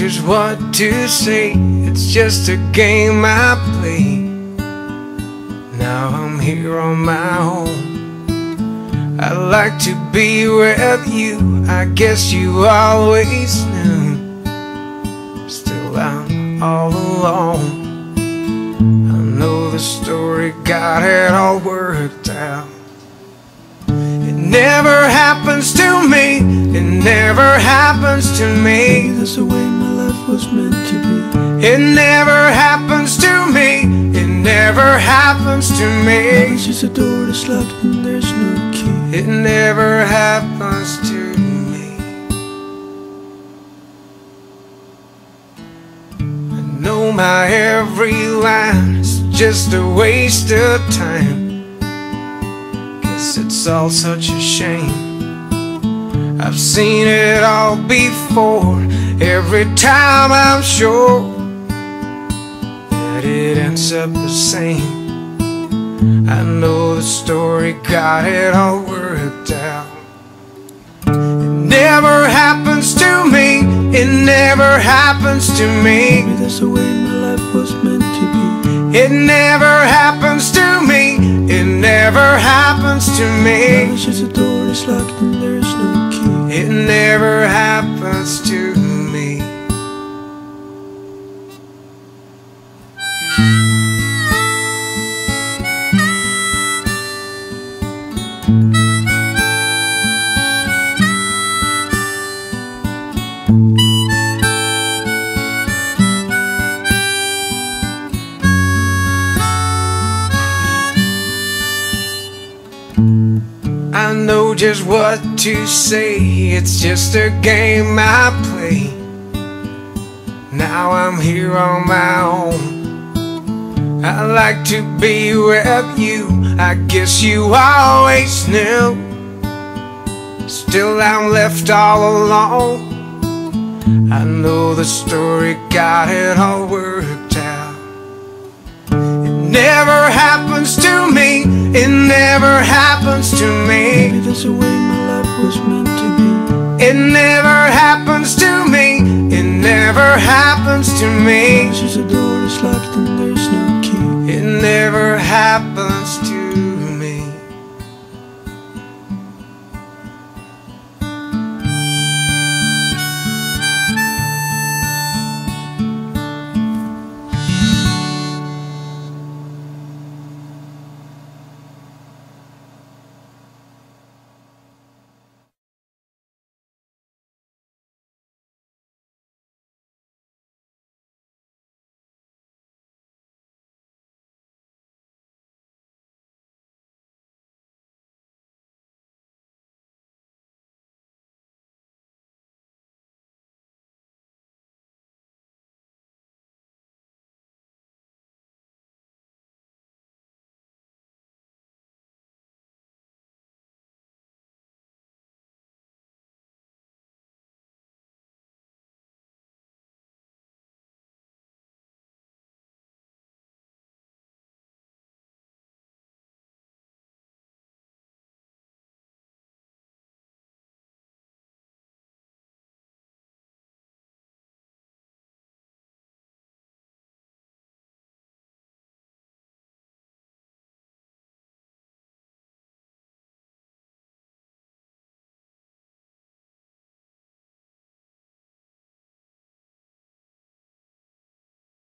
just what to say. It's just a game I play. Now I'm here on my own. I'd like to be with you. I guess you always knew. Still, I'm all alone. I know the story got it all worked out. It never happens to me. It never happens to me. Way was meant to be. It never happens to me. It never happens to me. It's just a door that's locked and there's no key. It never happens to me. I know my every line is just a waste of time. Guess it's all such a shame. I've seen it all before. Every time I'm sure that it ends up the same. I know the story got it all worked out. It never happens to me. It never happens to me. Maybe that's the way my life was meant to be. It never happens to me. It never happens to me. It's just a door that's locked and key. It never happens to me. I know just what to say. It's just a game I play. Now I'm here on my own. I like to be with you. I guess you always knew. Still, I'm left all alone. I know the story got it all worked out. It never happens to me. It never happens to me. That's the way my life was meant to be. It never happens to me. It never happens to me. Just a door that's locked and